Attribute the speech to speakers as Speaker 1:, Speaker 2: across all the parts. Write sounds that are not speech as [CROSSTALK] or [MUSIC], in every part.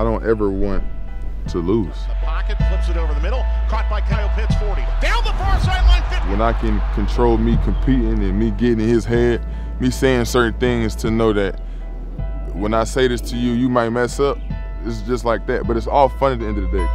Speaker 1: I don't ever want to lose.
Speaker 2: The pocket flips it over the middle, caught by Kyle Pitts 40. Down the far sideline 50.
Speaker 1: When I can control me competing and me getting in his head, me saying certain things to know that when I say this to you, you might mess up. It's just like that, but it's all fun at the end of the day.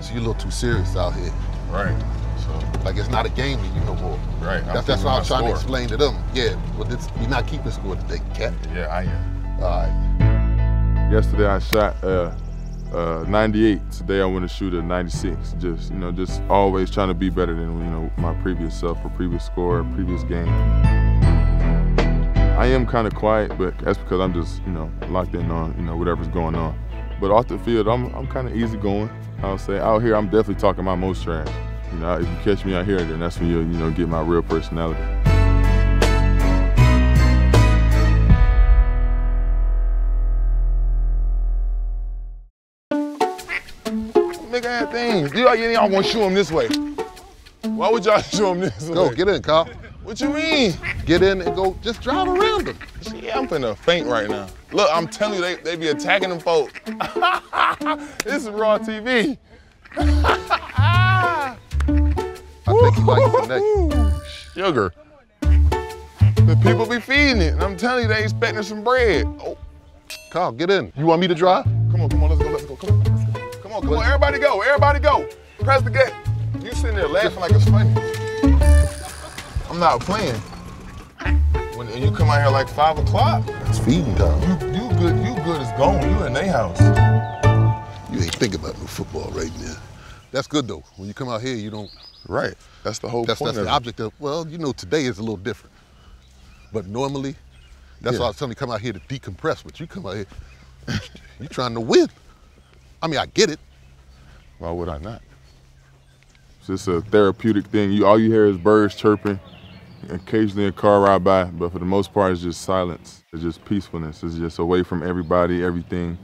Speaker 3: So you're a little too serious out here.
Speaker 4: Right. So
Speaker 3: Like it's not a game to you no more.
Speaker 4: right. I'm
Speaker 3: That's, that's what
Speaker 4: I'm
Speaker 3: trying
Speaker 4: my
Speaker 3: to explain to them. Yeah, but this, we're not keeping score today, cat.
Speaker 4: Yeah, I am.
Speaker 3: All right.
Speaker 1: Yesterday I shot uh, uh, 98. Today I want to shoot a 96. Just you know, just always trying to be better than you know my previous self or previous score, or previous game. I am kind of quiet, but that's because I'm just you know locked in on you know whatever's going on. But off the field, I'm I'm kind of easygoing. I'll say out here, I'm definitely talking my most trash. You know, if you catch me out here, then that's when you you know get my real personality.
Speaker 4: Big things. You y'all, y'all want to show him this way. Why would y'all [LAUGHS] show him this
Speaker 3: Go,
Speaker 4: way?
Speaker 3: get in, Kyle.
Speaker 4: What you mean?
Speaker 3: Get in and go, just drive around them.
Speaker 4: Yeah, I'm finna faint right now. Look, I'm telling you, they, they be attacking them folk. [LAUGHS] this is raw TV. [LAUGHS]
Speaker 3: I think you like it today.
Speaker 4: Sugar. The people be feeding it, and I'm telling you, they expecting some bread. Oh,
Speaker 3: Kyle, get in. You want me to drive?
Speaker 4: Come on, everybody go, everybody go. Press the gate. You sitting there laughing like it's funny. I'm not playing. When you come out here like five o'clock,
Speaker 3: It's feeding time.
Speaker 4: you you good, you good as gone. You in their house.
Speaker 3: You ain't thinking about no football right now. That's good though. When you come out here, you don't.
Speaker 4: Right. That's the whole
Speaker 3: That's
Speaker 4: point
Speaker 3: that's the
Speaker 4: it.
Speaker 3: object of. Well, you know, today is a little different. But normally, that's
Speaker 4: Yeah.
Speaker 3: why I was telling you come out here to decompress. But you come out here, you trying to win. I mean, I get it.
Speaker 4: Why would I not?
Speaker 1: It's just a therapeutic thing. You all you hear is birds chirping, occasionally a car ride by, but for the most part, it's just silence. It's just peacefulness. It's just away from everybody, everything.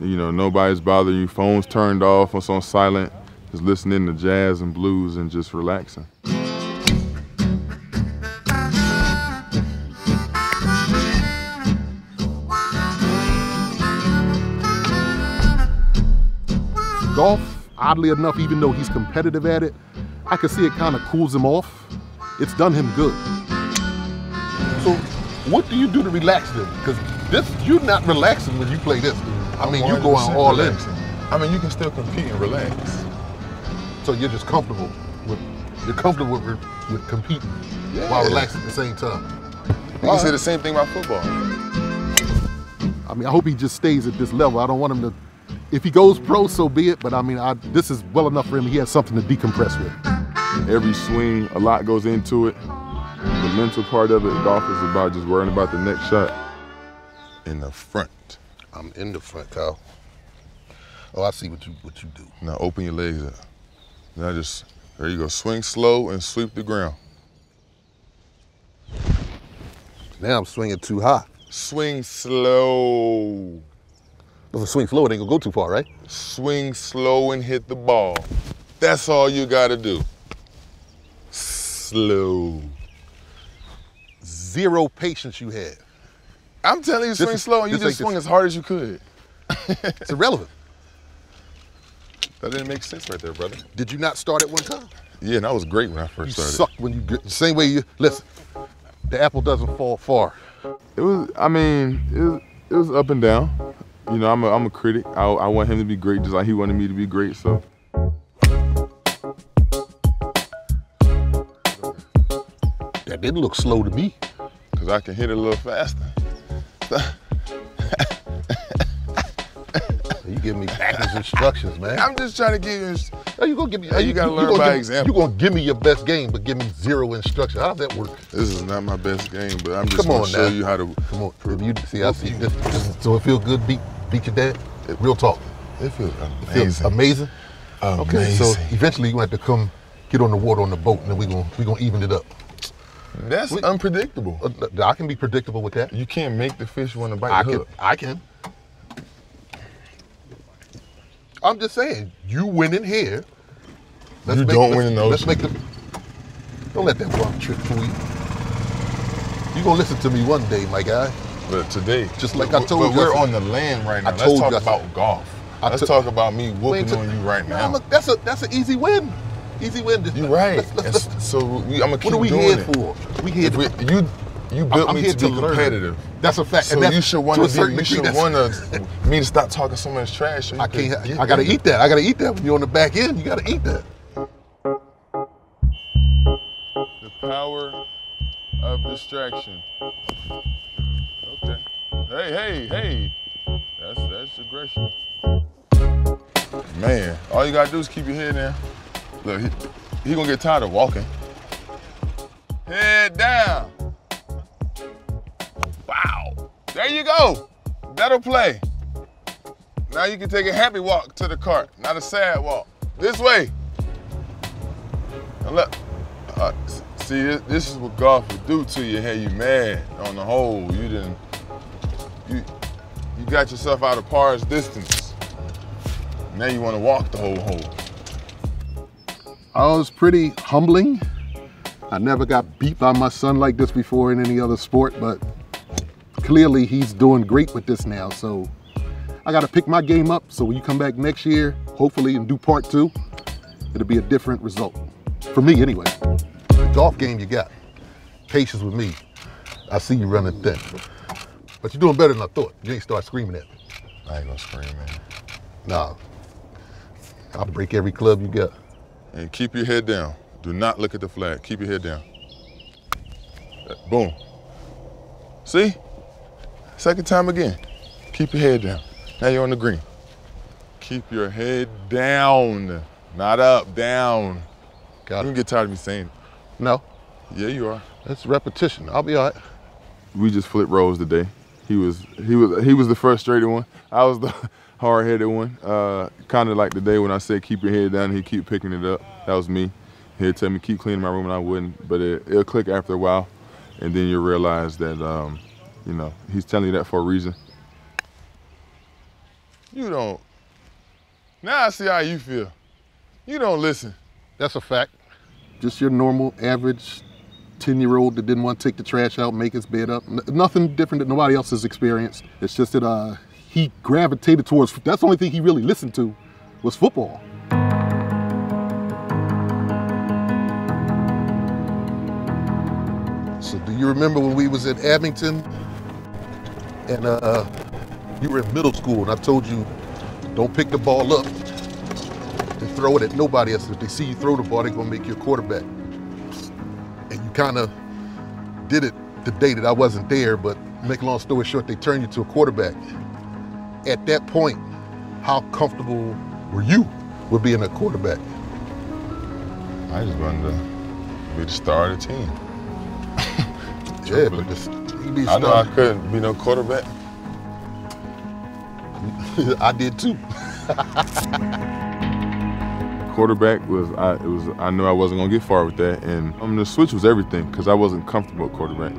Speaker 1: You know, nobody's bothering you. Phones turned off. It's on silent. Just listening to jazz and blues and just relaxing.
Speaker 3: Golf, oddly enough, even though he's competitive at it, I can see it kind of cools him off. It's done him good. So, what do you do to relax then? Because this, you're not relaxing when you play this. I mean, you go
Speaker 4: 100%
Speaker 3: all in.
Speaker 4: I mean, you can still compete and relax.
Speaker 3: So you're just comfortable with, you're comfortable with, with competing while relaxing at the same time.
Speaker 4: You can say the same thing about football.
Speaker 3: I mean, I hope he just stays at this level. I don't want him to. If he goes pro, so be it. But I mean, I, this is well enough for him. He has something to decompress with.
Speaker 1: Every swing, a lot goes into it. The mental part of it, golf is about just worrying about the next shot.
Speaker 4: In the front.
Speaker 3: I'm in the front, Kyle. Oh, I see what you what you do.
Speaker 4: Now open your legs up. Now just, there you go. Swing slow and sweep the ground.
Speaker 3: Now I'm swinging too high.
Speaker 4: Swing slow.
Speaker 3: If swing slow, it ain't gonna go too far, right?
Speaker 4: Swing slow and hit the ball. That's all you gotta do. Slow.
Speaker 3: Zero patience you have.
Speaker 4: I'm telling you, swing slow and you just
Speaker 3: this-
Speaker 4: as hard as you could.
Speaker 3: It's irrelevant. [LAUGHS]
Speaker 4: That didn't make sense right there, brother.
Speaker 3: Did you not start at one time?
Speaker 4: Yeah, and that was great when I
Speaker 3: You
Speaker 4: first started.
Speaker 3: suck when you get the same way you listen. The apple doesn't fall far.
Speaker 1: It was, I mean, it was, it was up and down. You know, I'm a, I'm a critic. I, I want him to be great just like he wanted me to be great. So
Speaker 3: That didn't look slow to me.
Speaker 4: Because I can hit it a little faster. [LAUGHS]
Speaker 3: You give me backwards instructions, man.
Speaker 4: I'm just trying to give you.
Speaker 3: How you gonna give me?
Speaker 4: Hey, you gotta learn
Speaker 3: gonna
Speaker 4: by
Speaker 3: give-
Speaker 4: example.
Speaker 3: You gonna give me your best game, but give me zero instruction. How's that work?
Speaker 4: This is not my best game, but I'm just
Speaker 3: Come
Speaker 4: gonna
Speaker 3: on
Speaker 4: show
Speaker 3: now.
Speaker 4: you how to.
Speaker 3: Come on, if you see, I see. This, this, so it feel good, beat beat your dad. Real talk.
Speaker 4: It feels
Speaker 3: It feels
Speaker 4: amazing.
Speaker 3: amazing. Okay, so eventually you have to come get on the water on the boat, and then we're gonna we gonna even it up.
Speaker 4: That's
Speaker 3: We-
Speaker 4: unpredictable.
Speaker 3: Uh, I can be predictable with that.
Speaker 4: You can't make the fish want to bite
Speaker 3: I
Speaker 4: the
Speaker 3: can.
Speaker 4: hook.
Speaker 3: I can. I'm just saying, you win in here.
Speaker 4: You don't win in the
Speaker 3: Let's make the. Don't let that rock trick fool you. You gonna listen to me one day, my guy.
Speaker 4: But today,
Speaker 3: Just like I
Speaker 4: but-
Speaker 3: told
Speaker 4: but
Speaker 3: you,
Speaker 4: we're on the land right now.
Speaker 3: I
Speaker 4: Let's
Speaker 3: told
Speaker 4: talk
Speaker 3: you, I
Speaker 4: about golf.
Speaker 3: I
Speaker 4: Let's
Speaker 3: took-
Speaker 4: talk about me
Speaker 3: Wait
Speaker 4: whooping
Speaker 3: till-
Speaker 4: on you right
Speaker 3: Nah,
Speaker 4: now.
Speaker 3: look, that's a that's an easy win. Easy win.
Speaker 4: You're right.
Speaker 3: Let's- let's-
Speaker 4: That's- so we, I'm gonna keep doing
Speaker 3: what are we
Speaker 4: doing
Speaker 3: here
Speaker 4: it.
Speaker 3: for? We here to,
Speaker 4: we, you you built
Speaker 3: I'm
Speaker 4: me
Speaker 3: here
Speaker 4: to
Speaker 3: to
Speaker 4: be
Speaker 3: learn.
Speaker 4: competitive.
Speaker 3: That's a fact.
Speaker 4: So
Speaker 3: and that's,
Speaker 4: you should want
Speaker 3: to
Speaker 4: be. You should want to [LAUGHS] [LAUGHS] me to stop talking so much trash. So
Speaker 3: I
Speaker 4: can
Speaker 3: can't.
Speaker 4: get
Speaker 3: I gotta eat that. I gotta eat that. When you're on the back end, you gotta eat that.
Speaker 1: The power of distraction. Hey, hey, hey. That's that's aggression. Man, all you gotta do is keep your head down. Look, he, he gonna get tired of walking. Head down. Wow. There you go. That'll play. Now you can take a happy walk to the cart, not a sad walk. This way. Now look. Uh, see, this, this is what golf will do to you. Hey, you mad on the hole. You didn't. You you got yourself out of par's distance. Now you want to walk the whole hole.
Speaker 3: I was pretty humbling. I never got beat by my son like this before in any other sport, but clearly he's doing great with this now. So I got to pick my game up. So when you come back next year, hopefully, and do part two, it'll be a different result. For me, anyway. The golf game you got. Patience with me. I see you running thin. But you're doing better than I thought. You ain't start screaming at me.
Speaker 4: I ain't gonna scream, man.
Speaker 3: Nah. I'll break every club you got.
Speaker 1: And keep your head down. Do not look at the flag. Keep your head down. Uh, Boom. See? Second time again. Keep your head down. Now you're on the green. Keep your head down. Not up, down.
Speaker 3: Got
Speaker 1: You
Speaker 3: it.
Speaker 1: get tired of me saying it.
Speaker 3: No,
Speaker 1: Yeah, you are.
Speaker 3: that's repetition. I'll be all right.
Speaker 1: We just flipped roles today. He was he was he was the frustrated one. I was the [LAUGHS] hard-headed one. Uh, kind of like the day when I said keep your head down, he keep picking it up. That was me. He'd tell me keep cleaning my room, and I wouldn't. But it, it'll click after a while, and then you realize that um, you know he's telling you that for a reason. You don't. Now I see how you feel. You don't listen.
Speaker 3: That's a fact. Just your normal, average 10 year old that didn't want to take the trash out, make his bed up. N- nothing different that nobody else has experienced. It's just that uh, he gravitated towards, that's the only thing he really listened to was football. So, do you remember when we was at Abington and uh, you were in middle school and I told you, don't pick the ball up and throw it at nobody else. If they see you throw the ball, they're gonna make you a quarterback. Kind of did it the day that I wasn't there, but make a long story short, they turned you to a quarterback. At that point, how comfortable were you with being a quarterback?
Speaker 1: I just wanted to be the star of the team. [LAUGHS]
Speaker 3: Yeah, but this, you be
Speaker 1: I know I couldn't be no quarterback. [LAUGHS]
Speaker 3: I did too. [LAUGHS]
Speaker 1: quarterback was I it was I knew I wasn't gonna get far with that, and um, the switch was everything because I wasn't comfortable at quarterback.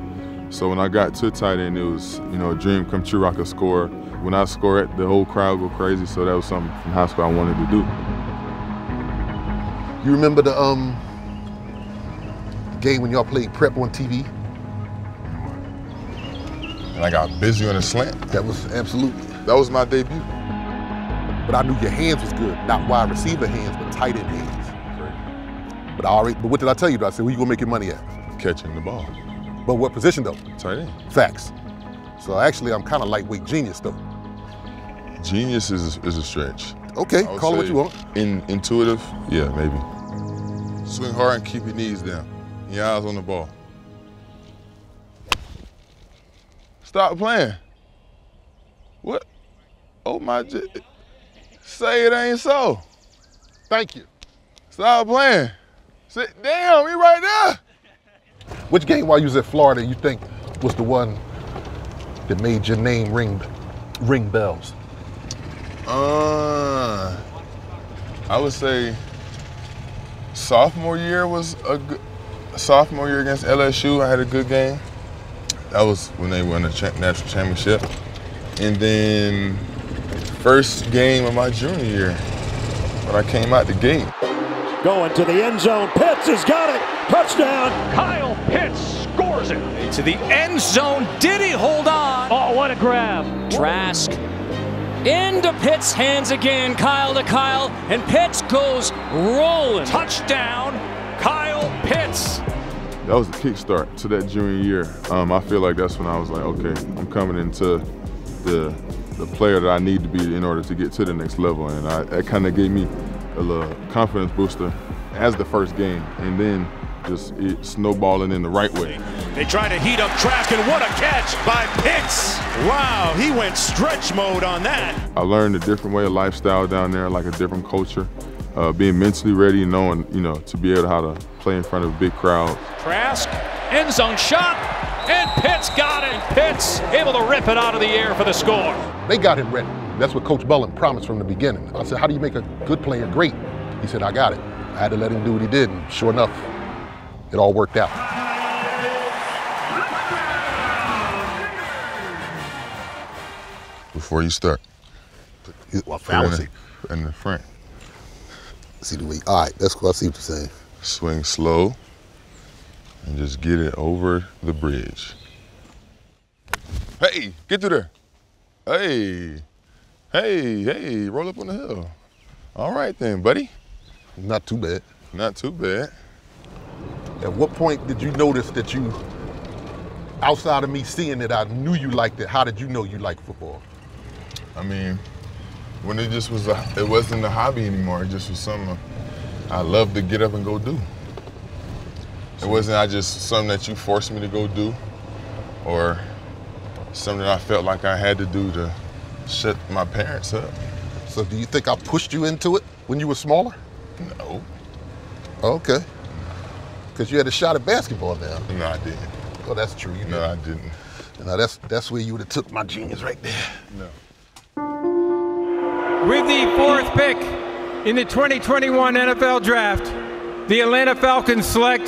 Speaker 1: So when I got to tight end, it was you know a dream come true. I could score. When I score it, the whole crowd go crazy. So that was something from high school I wanted to do.
Speaker 3: You remember the um game when y'all played prep on TV?
Speaker 1: And I got busy on a slant.
Speaker 3: That was absolutely.
Speaker 1: That was my debut.
Speaker 3: But I knew your hands was good, not wide receiver hands, but tight end hands. But I already. But what did I tell you? I said, where you gonna make your money at?
Speaker 1: Catching the ball,
Speaker 3: But what position though?
Speaker 1: tight end.
Speaker 3: Facts. So actually, I'm kind of lightweight genius though.
Speaker 1: Genius is is a stretch.
Speaker 3: Okay, call it what you want.
Speaker 1: In intuitive, yeah, maybe. Swing hard and keep your knees down. Your eyes on the ball. Stop playing. What? Oh my! Say it ain't so.
Speaker 3: Thank you.
Speaker 1: Stop playing. Sit down, he right there.
Speaker 3: Which game while you was at Florida you think was the one that made your name ring ring bells?
Speaker 1: Uh, I would say sophomore year was a good sophomore year against LSU. I had a good game. That was when they won the cha- national championship. And then first game of my junior year when I came out the gate.
Speaker 5: Going to the end zone. Pitts has got it. Touchdown.
Speaker 2: Kyle Pitts scores
Speaker 5: it to the end zone. Did he hold on?
Speaker 6: Oh, what a grab.
Speaker 7: Trask into Pitts' hands again. Kyle to Kyle, and Pitts goes rolling.
Speaker 5: Touchdown, Kyle Pitts.
Speaker 1: That was the kickstart to that junior year. Um, I feel like that's when I was like, okay, I'm coming into the the player that I need to be in order to get to the next level, and I, that kind of gave me a little confidence booster as the first game, and then just it snowballing in the right way.
Speaker 5: They try to heat up Trask, and what a catch by Pitts. Wow, he went stretch mode on that.
Speaker 1: I learned a different way of lifestyle down there, like a different culture. Uh, being mentally ready, and knowing you know to be able to how to play in front of a big crowd.
Speaker 5: Trask, end zone shot, and Pitts got it. Pitts able to rip it out of the air for the score.
Speaker 3: They got him ready. That's what Coach Mullen promised from the beginning. I said, how do you make a good player great? He said, I got it. I had to let him do what he did, and sure enough, it all worked out.
Speaker 4: Before you start,
Speaker 3: Well,
Speaker 4: put in
Speaker 3: fallacy.
Speaker 4: the, in the front.
Speaker 3: See the way. All right, that's cool. I see what you're saying.
Speaker 4: Swing slow and just get it over the bridge. Hey, get through there. Hey, hey, hey, roll up on the hill. All right then, buddy.
Speaker 3: Not too bad.
Speaker 4: Not too bad.
Speaker 3: At what point did you notice that you, outside of me seeing it, I knew you liked it? How did you know you liked football?
Speaker 4: I mean, when it just was, a, it wasn't a hobby anymore. It just was something I loved to get up and go do. It wasn't I just something that you forced me to go do, or something I felt like I had to do to shut my parents up.
Speaker 3: So do you think I pushed you into it when you were smaller?
Speaker 4: No,
Speaker 3: Okay. Because you had a shot at basketball now.
Speaker 4: no, I didn't.
Speaker 3: Oh, that's true. You
Speaker 4: No, I didn't.
Speaker 3: did. Now that's that's where you would have took my genius right there.
Speaker 4: No.
Speaker 6: With the fourth pick in the 2021 NFL Draft, the Atlanta Falcons select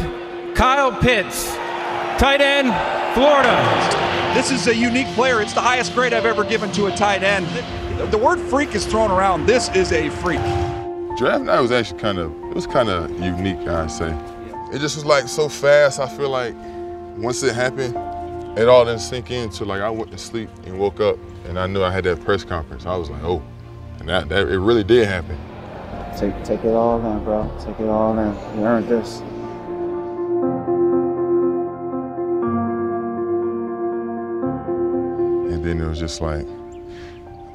Speaker 6: Kyle Pitts, tight end, Florida.
Speaker 8: This is a unique player. It's the highest grade I've ever given to a tight end. The, the word freak is thrown around. This is a freak.
Speaker 1: Draft night was actually kind of it was kind of unique, I'd say. It just was like so fast. I feel like once it happened, it all didn't sink in until like I went to sleep and woke up and I knew I had that press conference. I was like, oh, and that, that it really did happen.
Speaker 9: Take take it all in, bro. Take it all in. You earned this.
Speaker 1: And then it was just like,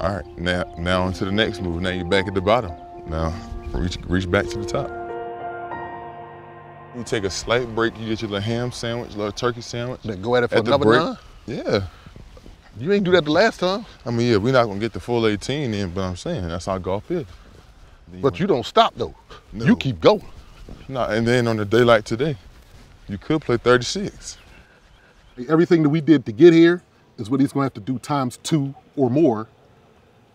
Speaker 1: all right, now now on to the next move. Now you're back at the bottom. Now reach reach back to the top. You take a slight break. You get your little ham sandwich, little turkey sandwich.
Speaker 3: Then go at it for
Speaker 1: At the
Speaker 3: another
Speaker 1: break.
Speaker 3: nine.
Speaker 1: Yeah.
Speaker 3: You ain't do that the last time.
Speaker 1: I mean, yeah, we're not gonna get the full 18 in, but I'm saying that's how golf is.
Speaker 3: But you don't stop though.
Speaker 1: No.
Speaker 3: You keep going.
Speaker 1: No, and then on a day like today, you could play 36.
Speaker 3: Everything that we did to get here is what he's going to have to do times two or more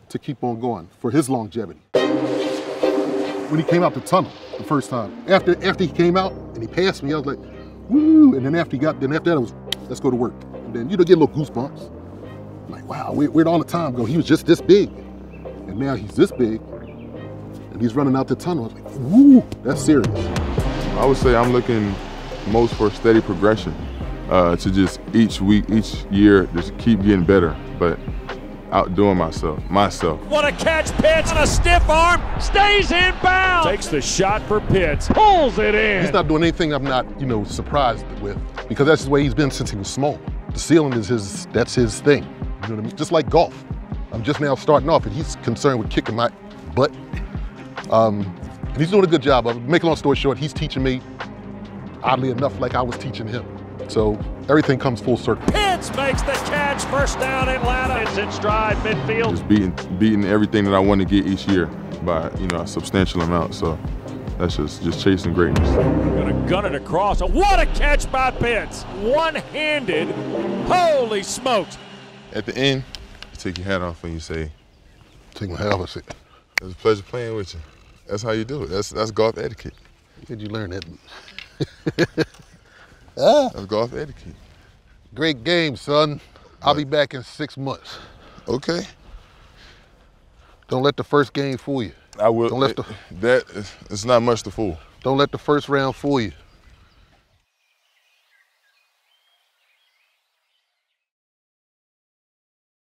Speaker 3: to keep on going for his longevity. When he came out the tunnel the first time, after after he came out and he passed me, I was like, woo! And then after he got, then after that, it was, let's go to work. And then you know, get little goosebumps. I'm like, wow, where, where'd all the time go? He was just this big, and now he's this big, and he's running out the tunnel. I was like, woo! That's serious.
Speaker 1: I would say I'm looking most for steady progression uh, to just each week, each year, just keep getting better, but outdoing myself, myself.
Speaker 5: What a catch, Pitts on a stiff arm, stays in bounds. Takes the shot for Pitts, pulls it in.
Speaker 3: He's not doing anything I'm not, you know, surprised with because that's the way he's been since he was small. The ceiling is his, that's his thing. You know what I mean? Just like golf. I'm just now starting off and he's concerned with kicking my butt. Um, and he's doing a good job of it. Make a long story short, he's teaching me, oddly enough, like I was teaching him. So everything comes full circle.
Speaker 5: Pitts makes the catch, first down Atlanta. It's in stride, midfield.
Speaker 1: Just beating, beating everything that I want to get each year by, you know, a substantial amount. So that's just, just chasing greatness.
Speaker 5: Gonna gun it across. What a catch by Pitts. One-handed. Holy smokes.
Speaker 1: At the end, you take your hat off and you say,
Speaker 3: Take my hat off and
Speaker 1: it was a pleasure playing with you. That's how you do it. That's, that's golf etiquette.
Speaker 3: where'd you learn that? [LAUGHS]
Speaker 1: That's golf etiquette.
Speaker 3: Great game, son. I'll be back in six months.
Speaker 1: Okay.
Speaker 3: Don't let the first game fool you.
Speaker 1: I will.
Speaker 3: Don't let the-
Speaker 1: that is, it's not much to fool.
Speaker 3: Don't let the first round fool you.